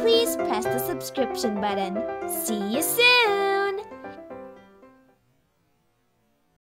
Please press the subscription button. See you soon!